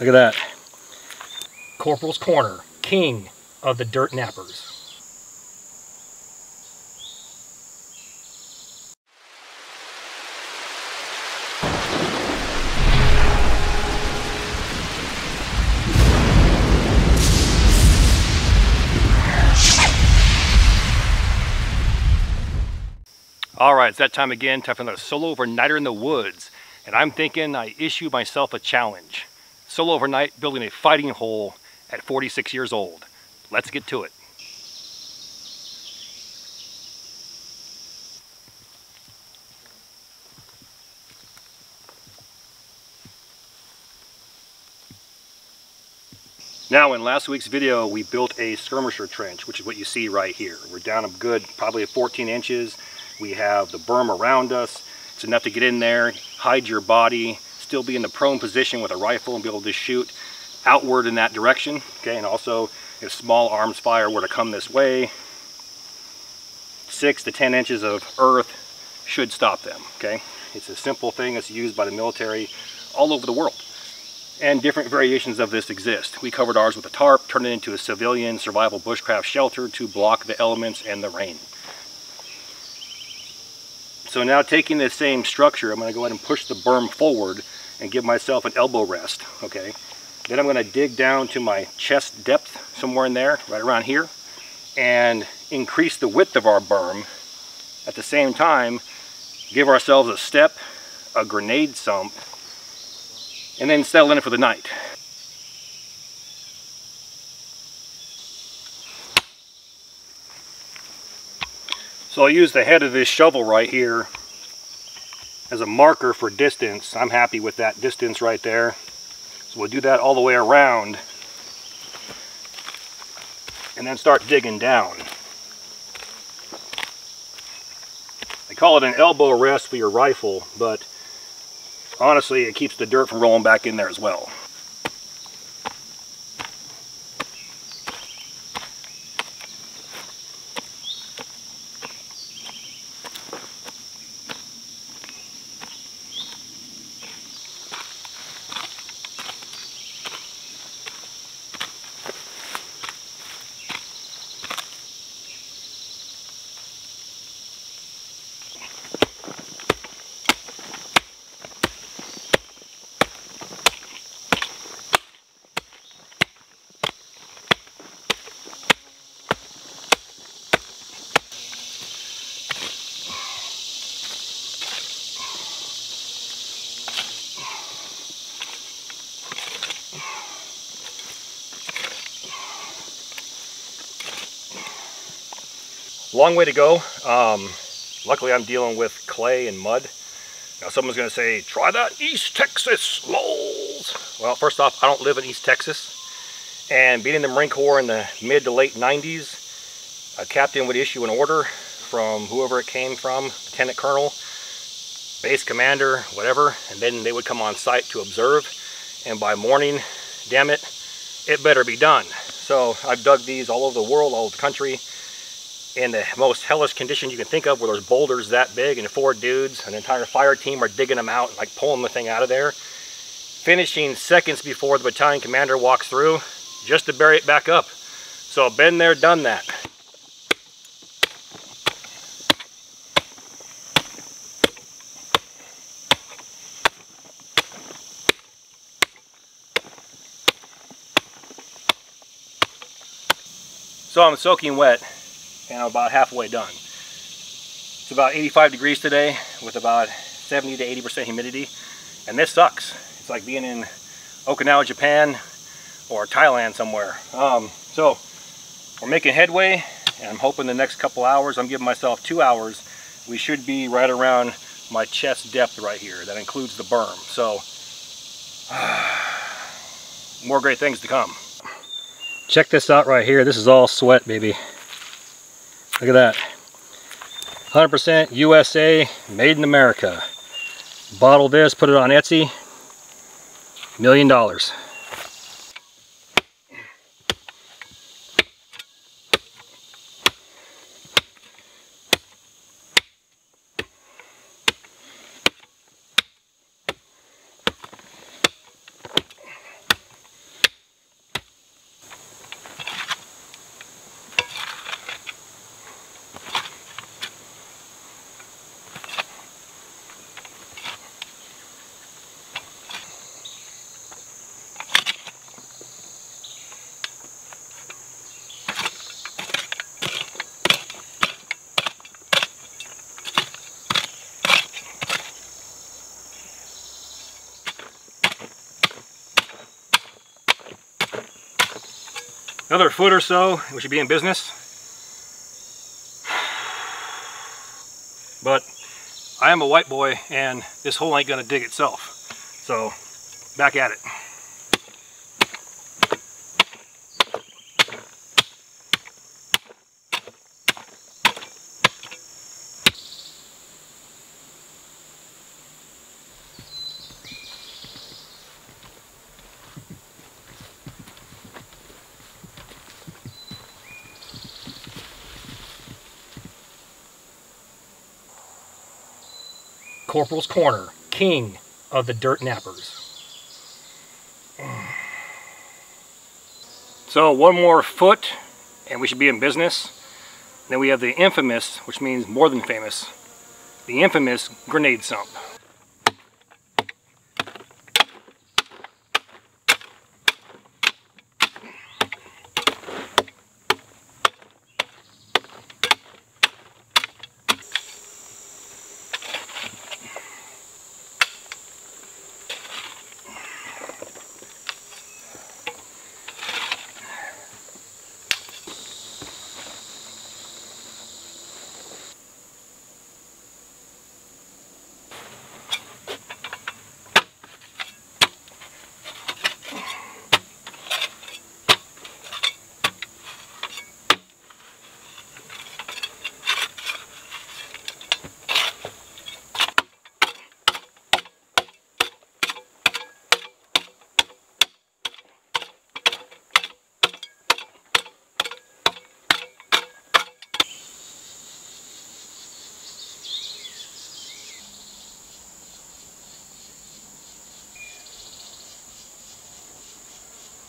Look at that. Corporal's Corner, king of the dirt nappers. All right, it's that time again, time for another solo overnighter in the woods. And I'm thinking I issue myself a challenge. Solo overnight building a fighting hole at 46 years old. Let's get to it. Now in last week's video we built a skirmisher trench which is what you see right here. We're down a good probably 14 inches we have the berm around us. It's enough to get in there, hide your body, still be in the prone position with a rifle and be able to shoot outward in that direction. Okay, and also if small arms fire were to come this way, six to 10 inches of earth should stop them. Okay, it's a simple thing that's used by the military all over the world. And different variations of this exist. We covered ours with a tarp, turned it into a civilian survival bushcraft shelter to block the elements and the rain. So now taking the same structure, I'm going to go ahead and push the berm forward and give myself an elbow rest, okay? Then I'm going to dig down to my chest depth, somewhere in there, right around here, and increase the width of our berm. At the same time, give ourselves a step, a grenade sump, and then settle in for the night. So I'll use the head of this shovel right here as a marker for distance. I'm happy with that distance right there. So we'll do that all the way around and then start digging down. I call it an elbow rest for your rifle, but honestly it keeps the dirt from rolling back in there as well. Long way to go. Um, luckily I'm dealing with clay and mud. Now someone's going to say, try that East Texas, lols. Well, first off, I don't live in East Texas. And being in the Marine Corps in the mid to late 90s, a captain would issue an order from whoever it came from, lieutenant colonel, base commander, whatever, and then they would come on site to observe. And by morning, damn it, it better be done. So I've dug these all over the world, all over the country in the most hellish condition you can think of where there's boulders that big and four dudes, an entire fire team are digging them out, like pulling the thing out of there. Finishing seconds before the battalion commander walks through just to bury it back up. So I've been there, done that. So I'm soaking wet and I'm about halfway done. It's about 85 degrees today with about 70 to 80% humidity and this sucks. It's like being in Okinawa, Japan or Thailand somewhere. Um, so we're making headway and I'm hoping the next couple hours, I'm giving myself two hours, we should be right around my chest depth right here. That includes the berm. So more great things to come. Check this out right here. This is all sweat, baby. Look at that. 100% USA, made in America. Bottle this, put it on Etsy. Million dollars. Another foot or so, we should be in business. But I am a white boy and this hole ain't gonna dig itself. So back at it. Corporal's Corner, king of the dirt nappers. So one more foot and we should be in business. Then we have the infamous, which means more than famous, the infamous grenade sump.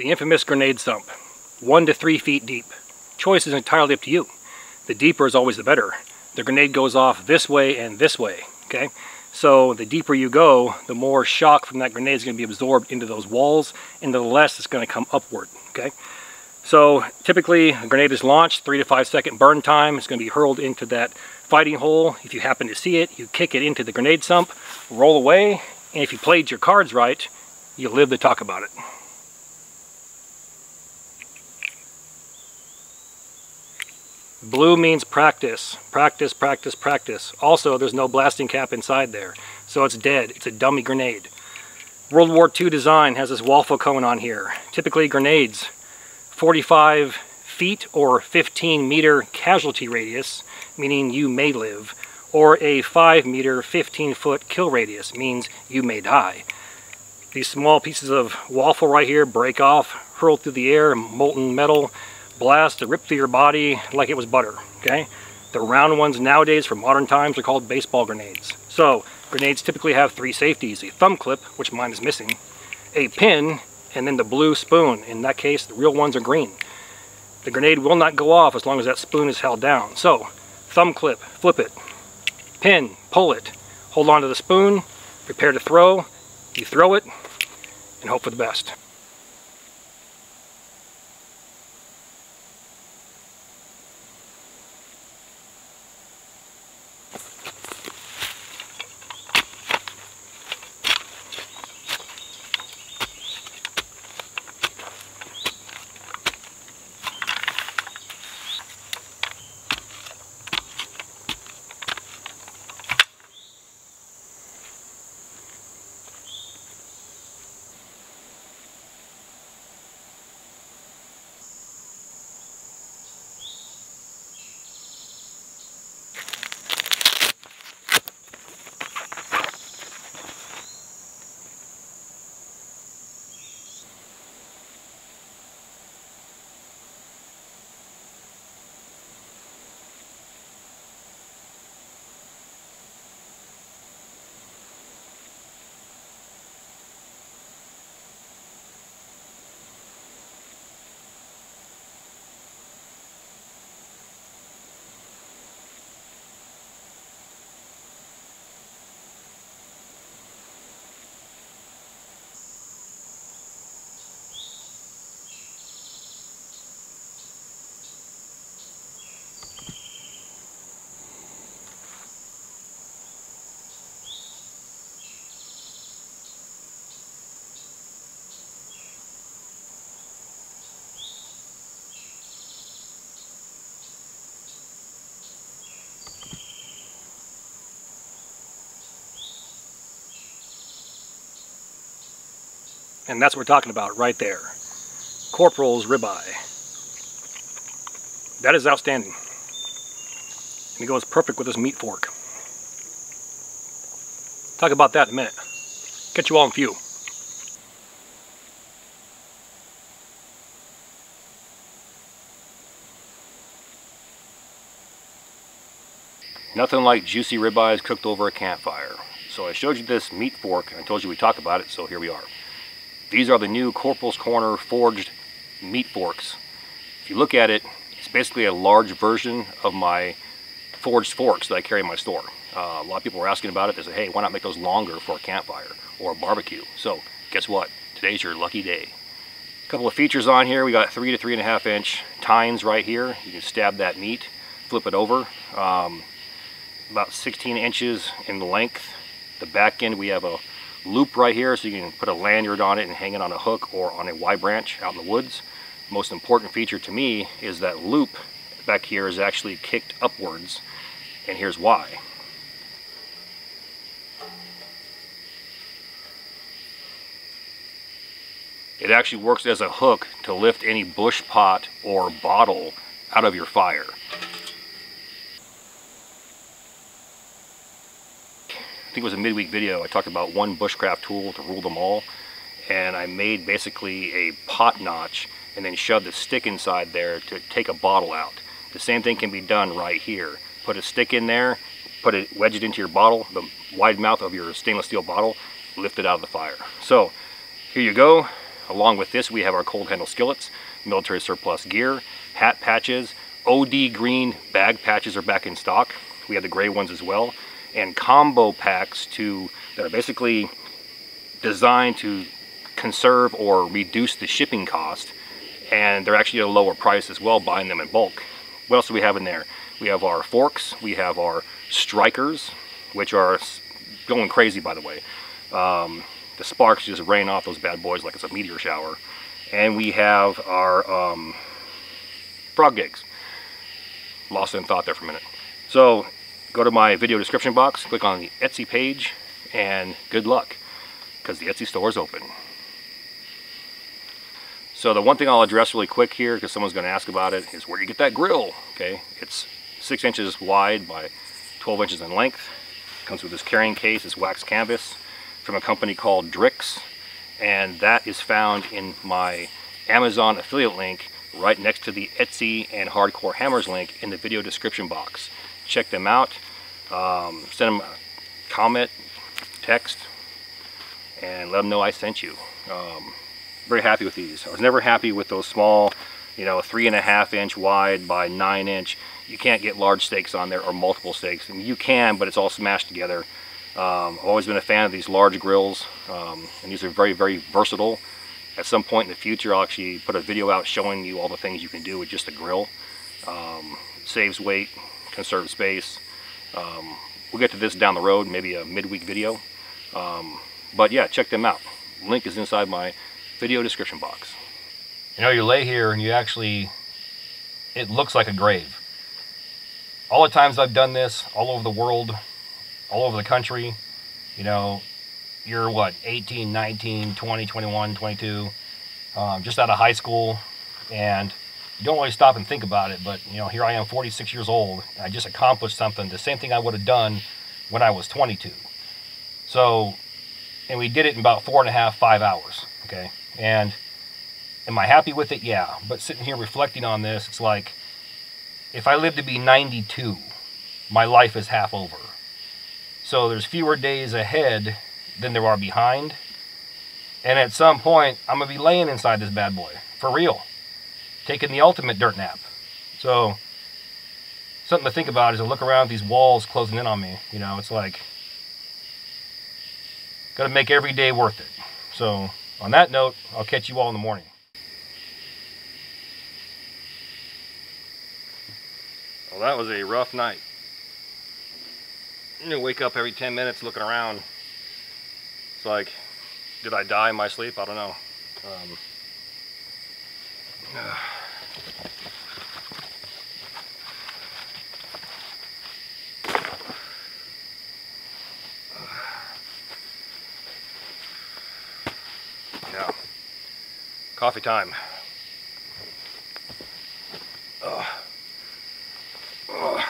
The infamous grenade sump, one to three feet deep. Choice is entirely up to you. The deeper is always the better. The grenade goes off this way and this way, okay? So the deeper you go, the more shock from that grenade is going to be absorbed into those walls, and the less it's going to come upward, okay? So typically a grenade is launched, three to five second burn time. It's going to be hurled into that fighting hole. If you happen to see it, you kick it into the grenade sump, roll away, and if you played your cards right, you live to talk about it. Blue means practice, practice, practice, practice. Also, there's no blasting cap inside there, so it's dead. It's a dummy grenade. World War II design has this waffle cone on here. Typically grenades, 45 feet or 15 meter casualty radius, meaning you may live, or a 5 meter, 15 foot kill radius, means you may die. These small pieces of waffle right here break off, hurl through the air, molten metal, blast to rip through your body like it was butter, okay? The round ones nowadays from modern times are called baseball grenades. So, grenades typically have three safeties, a thumb clip, which mine is missing, a pin, and then the blue spoon. In that case, the real ones are green. The grenade will not go off as long as that spoon is held down. So, thumb clip, flip it, pin, pull it, hold on to the spoon, prepare to throw, you throw it, and hope for the best. And that's what we're talking about right there. Corporal's ribeye. That is outstanding. And it goes perfect with this meat fork. Talk about that in a minute. Catch you all in a few. Nothing like juicy ribeyes cooked over a campfire. So I showed you this meat fork, and I told you we talk about it, so here we are. These are the new Corporal's Corner forged meat forks. If you look at it, it's basically a large version of my forged forks that I carry in my store. Uh, a lot of people were asking about it. They said, hey, why not make those longer for a campfire or a barbecue? So guess what? Today's your lucky day. A couple of features on here. We got three to three and a half inch tines right here. You can stab that meat, flip it over. Um, about 16 inches in length. The back end we have a loop right here so you can put a lanyard on it and hang it on a hook or on a Y branch out in the woods. Most important feature to me is that loop back here is actually kicked upwards and here's why. It actually works as a hook to lift any bush pot or bottle out of your fire. I think it was a midweek video, I talked about one bushcraft tool to rule them all. And I made basically a pot notch and then shoved a stick inside there to take a bottle out. The same thing can be done right here. Put a stick in there, put it, wedge it into your bottle, the wide mouth of your stainless steel bottle, lift it out of the fire. So here you go. Along with this, we have our cold handle skillets, military surplus gear, hat patches, OD green bag patches are back in stock. We have the gray ones as well and combo packs to that are basically designed to conserve or reduce the shipping cost and they're actually at a lower price as well buying them in bulk. What else do we have in there? We have our forks, we have our strikers, which are going crazy by the way. Um, the sparks just rain off those bad boys like it's a meteor shower. And we have our um, frog gigs. Lost in thought there for a minute. So go to my video description box, click on the Etsy page, and good luck, because the Etsy store is open. So the one thing I'll address really quick here, because someone's going to ask about it, is where do you get that grill? Okay, it's 6 inches wide by 12 inches in length. comes with this carrying case, this wax canvas, from a company called Drix, and that is found in my Amazon affiliate link right next to the Etsy and Hardcore Hammers link in the video description box check them out. Um, send them a comment, text, and let them know I sent you. Um, very happy with these. I was never happy with those small, you know, three and a half inch wide by nine inch. You can't get large steaks on there or multiple steaks. I mean, you can, but it's all smashed together. Um, I've always been a fan of these large grills, um, and these are very, very versatile. At some point in the future, I'll actually put a video out showing you all the things you can do with just a grill. Um, saves weight, conserve space. Um, we'll get to this down the road, maybe a midweek video. Um, but yeah, check them out. Link is inside my video description box. You know, you lay here and you actually, it looks like a grave. All the times I've done this, all over the world, all over the country, you know, you're what, 18, 19, 20, 21, 22, um, just out of high school, and don't really stop and think about it, but you know, here I am 46 years old. I just accomplished something, the same thing I would have done when I was 22. So, and we did it in about four and a half, five hours, okay? And am I happy with it? Yeah. But sitting here reflecting on this, it's like, if I live to be 92, my life is half over. So there's fewer days ahead than there are behind. And at some point, I'm to be laying inside this bad boy. For real taking the ultimate dirt nap. So something to think about as I look around these walls closing in on me. You know, it's like got to make every day worth it. So on that note, I'll catch you all in the morning. Well, that was a rough night. You know, wake up every 10 minutes looking around. It's like, did I die in my sleep? I don't know. Um, yeah. Coffee time. Uh. Uh.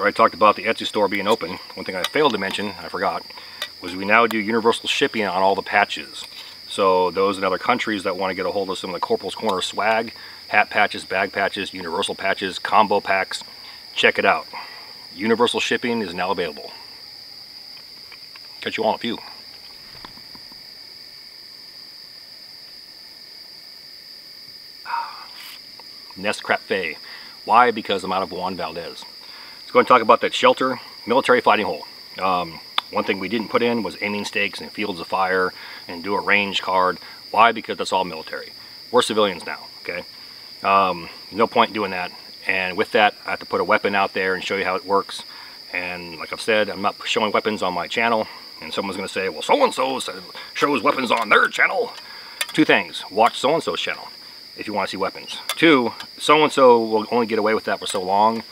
I talked about the Etsy store being open. One thing I failed to mention, I forgot, was we now do universal shipping on all the patches. So those in other countries that want to get a hold of some of the Corporal's Corner swag, hat patches, bag patches, universal patches, combo packs, check it out. Universal shipping is now available. Catch you all in a few. Nest Crap. Why? Because I'm out of Juan Valdez. Let's go and talk about that shelter military fighting hole. Um, one thing we didn't put in was aiming stakes and fields of fire and do a range card. Why? Because that's all military. We're civilians now, okay? Um, no point doing that. And with that, I have to put a weapon out there and show you how it works. And like I've said, I'm not showing weapons on my channel. And someone's going to say, well, so-and-so shows weapons on their channel. Two things. Watch so-and-so's channel if you want to see weapons. Two, so-and-so will only get away with that for so long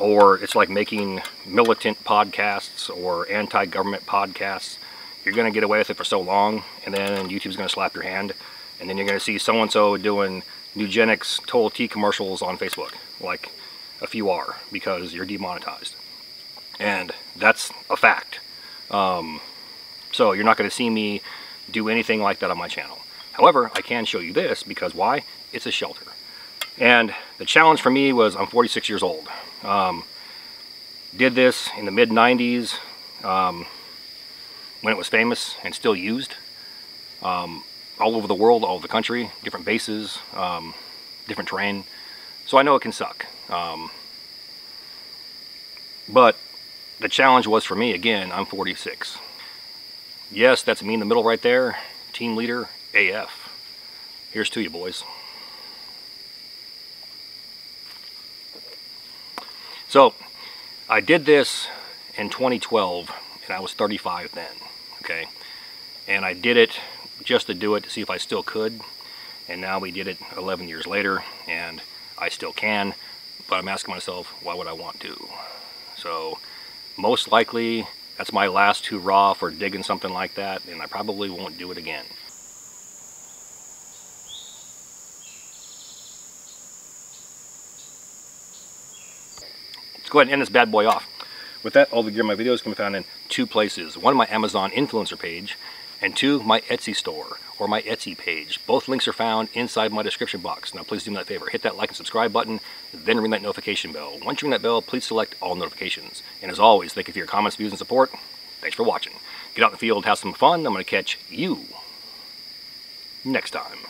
or it's like making militant podcasts or anti-government podcasts. You're going to get away with it for so long, and then YouTube's going to slap your hand, and then you're going to see so-and-so doing eugenics Total T commercials on Facebook, like a few are, because you're demonetized. And that's a fact. Um, so you're not going to see me do anything like that on my channel. However, I can show you this because why? It's a shelter. And the challenge for me was I'm 46 years old. Um, did this in the mid 90s um, when it was famous and still used um, all over the world, all over the country, different bases, um, different terrain. So I know it can suck. Um, but the challenge was for me, again, I'm 46. Yes, that's me in the middle right there. Team leader, AF. Here's to you, boys. So I did this in 2012 and I was 35 then, okay? And I did it just to do it to see if I still could. And now we did it 11 years later and I still can, but I'm asking myself, why would I want to? So most likely that's my last hurrah for digging something like that and I probably won't do it again. Go ahead and end this bad boy off. With that, all the gear in my videos can be found in two places. One, my Amazon influencer page, and two, my Etsy store, or my Etsy page. Both links are found inside my description box. Now please do me that favor, hit that like and subscribe button, then ring that notification bell. Once you ring that bell, please select all notifications. And as always, thank you for your comments, views, and support. Thanks for watching. Get out in the field, have some fun. I'm going to catch you next time.